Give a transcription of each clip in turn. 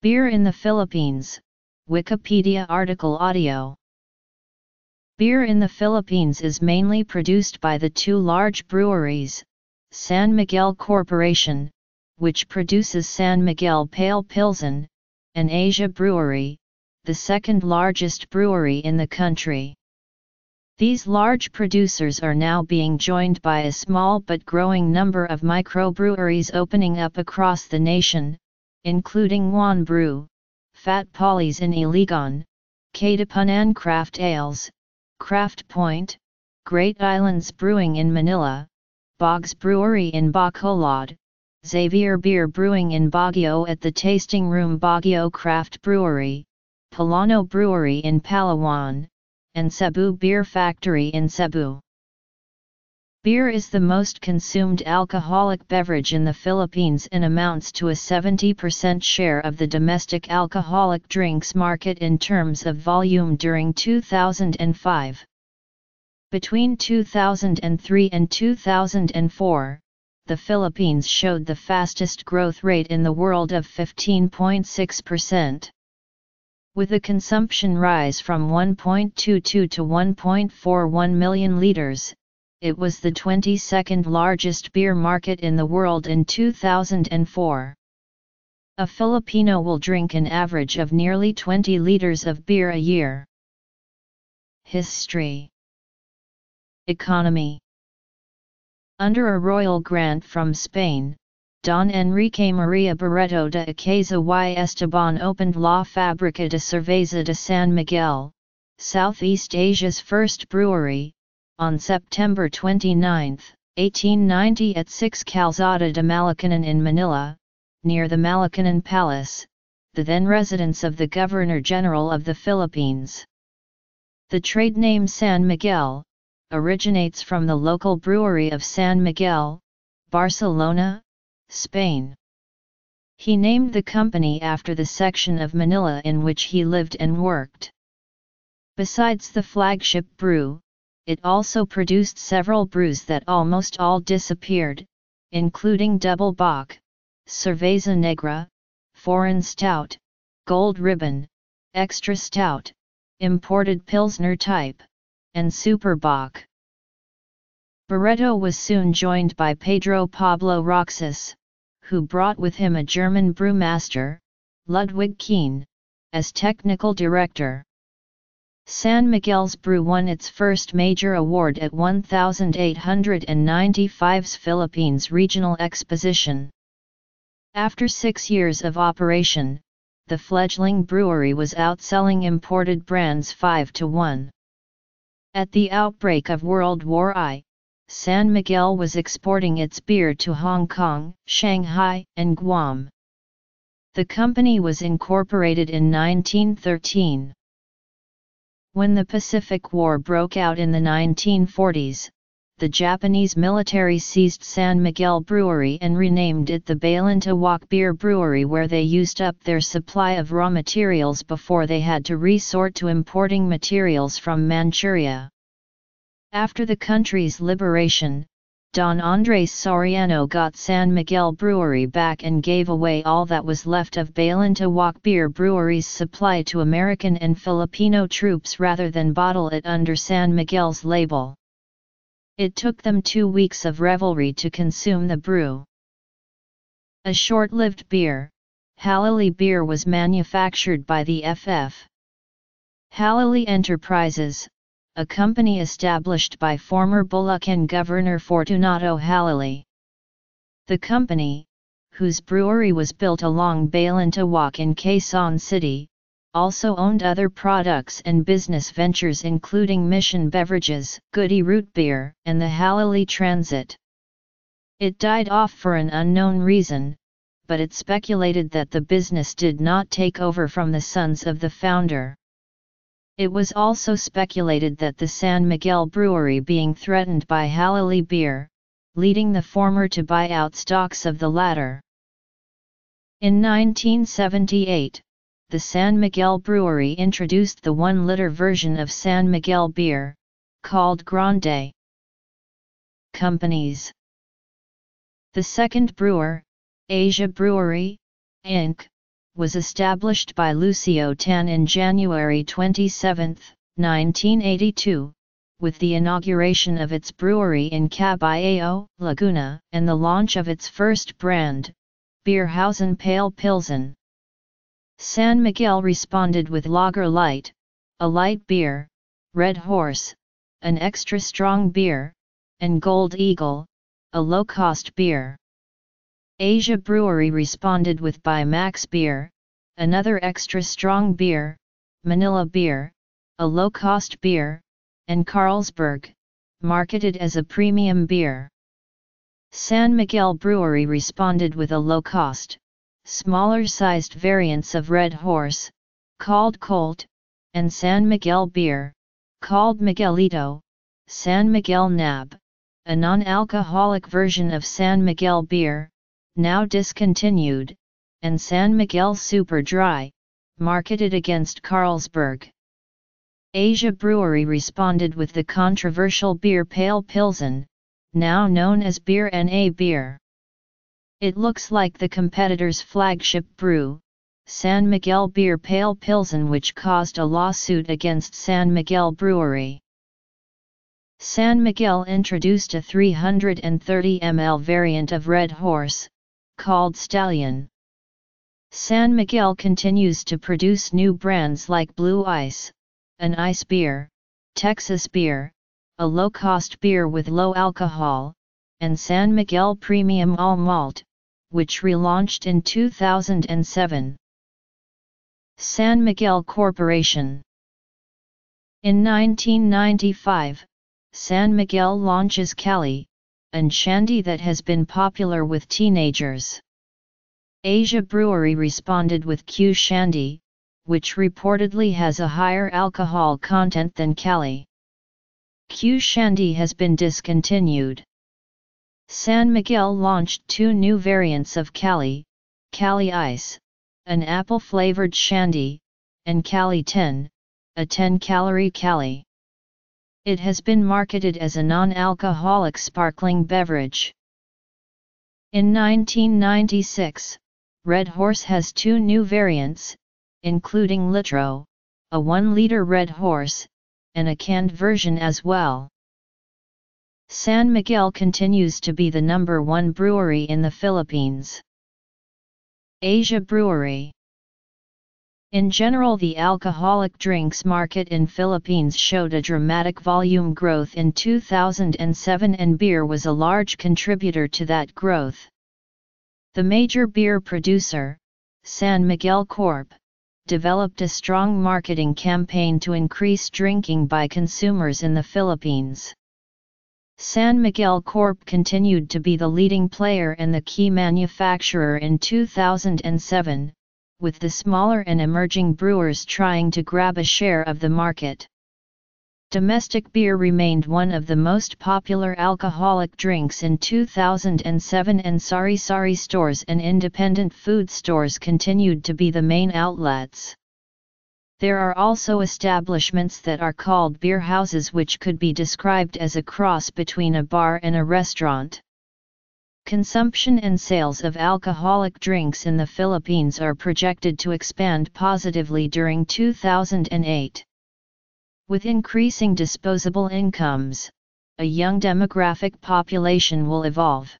Beer in the Philippines, Wikipedia article audio. Beer in the Philippines is mainly produced by the two large breweries, San Miguel Corporation, which produces San Miguel Pale Pilsen, and Asia Brewery, the second largest brewery in the country. These large producers are now being joined by a small but growing number of microbreweries opening up across the nation, including Juan Brew, Fat Polly's in Iligan, Katipunan Craft Ales, Craft Point, Great Islands Brewing in Manila, Boggs Brewery in Bacolod, Xavier Beer Brewing in Baguio at the Tasting Room Baguio Craft Brewery, Palaweño Brewery in Palawan, and Cebu Beer Factory in Cebu. Beer is the most consumed alcoholic beverage in the Philippines and amounts to a 70% share of the domestic alcoholic drinks market in terms of volume during 2005. Between 2003 and 2004, the Philippines showed the fastest growth rate in the world of 15.6% with a consumption rise from 1.22 to 1.41 million liters, it was the 22nd largest beer market in the world in 2004. A Filipino will drink an average of nearly 20 liters of beer a year. History Economy Under a royal grant from Spain, Don Enrique Maria Barreto de Icaza y Esteban opened La Fábrica de Cerveza de San Miguel, Southeast Asia's first brewery, on September 29, 1890 at 6 Calzada de Malacanan in Manila, near the Malacanan Palace, the then residence of the Governor-General of the Philippines. The trade name San Miguel, originates from the local brewery of San Miguel, Barcelona, Spain. He named the company after the section of Manila in which he lived and worked. Besides the flagship brew, it also produced several brews that almost all disappeared, including Double Bock, Cerveza Negra, Foreign Stout, Gold Ribbon, Extra Stout, Imported Pilsner Type, and Super Bock. Barreto was soon joined by Pedro Pablo Roxas, who brought with him a German brewmaster, Ludwig Kien, as technical director. San Miguel's brew won its first major award at 1895's Philippines Regional Exposition. After six years of operation, the fledgling brewery was outselling imported brands 5 to 1. At the outbreak of World War I, San Miguel was exporting its beer to Hong Kong, Shanghai, and Guam. The company was incorporated in 1913. When the Pacific War broke out in the 1940s, the Japanese military seized San Miguel Brewery and renamed it the Balintawak Beer Brewery where they used up their supply of raw materials before they had to resort to importing materials from Manchuria. After the country's liberation, Don Andres Soriano got San Miguel Brewery back and gave away all that was left of Balintawak Beer Brewery's supply to American and Filipino troops rather than bottle it under San Miguel's label. It took them two weeks of revelry to consume the brew. A short-lived beer, Halili beer was manufactured by the FF. Halili Enterprises, a company established by former Bulacan Governor Fortunato Halili. The company, whose brewery was built along Balintawak in Quezon City, also owned other products and business ventures including Mission Beverages, Goody Root Beer, and the Halili Transit. It died off for an unknown reason, but it speculated that the business did not take over from the sons of the founder. It was also speculated that the San Miguel brewery being threatened by Halili beer, leading the former to buy out stocks of the latter. In 1978, the San Miguel brewery introduced the 1-liter version of San Miguel beer, called Grande. Companies The second brewer, Asia Brewery, Inc., was established by Lucio Tan in January 27, 1982, with the inauguration of its brewery in Cabuyao, Laguna, and the launch of its first brand, Bierhausen Pale Pilsen. San Miguel responded with Lager Light, a light beer, Red Horse, an extra strong beer, and Gold Eagle, a low-cost beer. Asia Brewery responded with Beer Max Beer, another extra strong beer, Manila Beer, a low-cost beer, and Carlsberg, marketed as a premium beer. San Miguel Brewery responded with a low-cost, smaller-sized variants of Red Horse, called Colt, and San Miguel Beer, called Miguelito, San Miguel Nab, a non-alcoholic version of San Miguel Beer, now discontinued, and San Miguel Super Dry, marketed against Carlsberg. Asia Brewery responded with the controversial beer Pale Pilsen, now known as Beer NA Beer. It looks like the competitor's flagship brew, San Miguel Beer Pale Pilsen which caused a lawsuit against San Miguel Brewery. San Miguel introduced a 330 ml variant of Red Horse, called Stallion. San Miguel continues to produce new brands like Blue Ice, an ice beer, Texas beer, a low-cost beer with low alcohol, and San Miguel Premium All Malt, which relaunched in 2007. San Miguel Corporation In 1995, San Miguel launches Cali, and shandy that has been popular with teenagers. Asia Brewery responded with Q Shandy, which reportedly has a higher alcohol content than Cali. Q Shandy has been discontinued. San Miguel launched two new variants of Cali, Cali Ice, an apple-flavored shandy, and Cali 10, a 10-calorie Cali. It has been marketed as a non-alcoholic sparkling beverage. In 1996, Red Horse has two new variants, including Litro, a 1-liter Red Horse, and a canned version as well. San Miguel continues to be the number one brewery in the Philippines. Asia Brewery In general the alcoholic drinks market in Philippines showed a dramatic volume growth in 2007 and beer was a large contributor to that growth. The major beer producer, San Miguel Corp., developed a strong marketing campaign to increase drinking by consumers in the Philippines. San Miguel Corp continued to be the leading player and the key manufacturer in 2007, with the smaller and emerging brewers trying to grab a share of the market. Domestic beer remained one of the most popular alcoholic drinks in 2007 and sari-sari stores and independent food stores continued to be the main outlets. There are also establishments that are called beer houses which could be described as a cross between a bar and a restaurant. Consumption and sales of alcoholic drinks in the Philippines are projected to expand positively during 2008. With increasing disposable incomes, a young demographic population will evolve.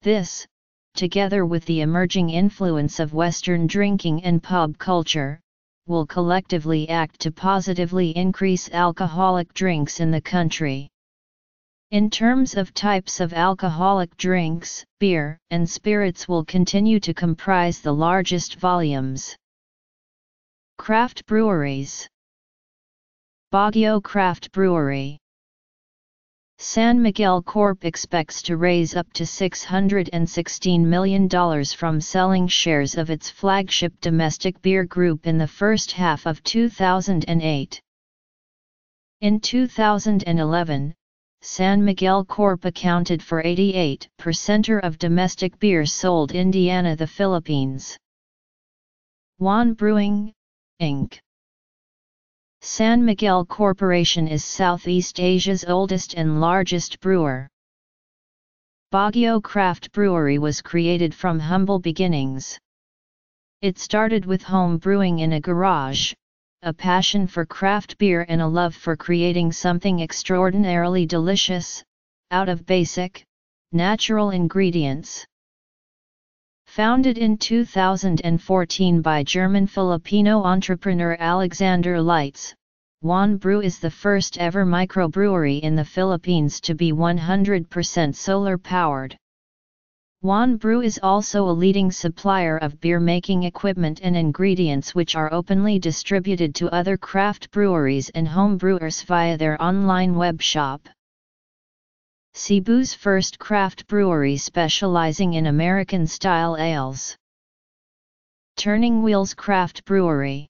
This, together with the emerging influence of Western drinking and pub culture, will collectively act to positively increase alcoholic drinks in the country. In terms of types of alcoholic drinks, beer and spirits will continue to comprise the largest volumes. Craft breweries Baguio Craft Brewery San Miguel Corp expects to raise up to $616 million from selling shares of its flagship domestic beer group in the first half of 2008. In 2011, San Miguel Corp accounted for 88% of domestic beer sold Indiana the Philippines. Juan Brewing, Inc. San Miguel Corporation is Southeast Asia's oldest and largest brewer. Baguio Craft Brewery was created from humble beginnings. It started with home brewing in a garage, a passion for craft beer and a love for creating something extraordinarily delicious, out of basic, natural ingredients. Founded in 2014 by German-Filipino entrepreneur Alexander Leitz, Juan Brew is the first ever microbrewery in the Philippines to be 100% solar powered. Juan Brew is also a leading supplier of beer-making equipment and ingredients which are openly distributed to other craft breweries and home brewers via their online web shop. Cebu's first craft brewery specializing in American-style ales. Turning Wheels Craft Brewery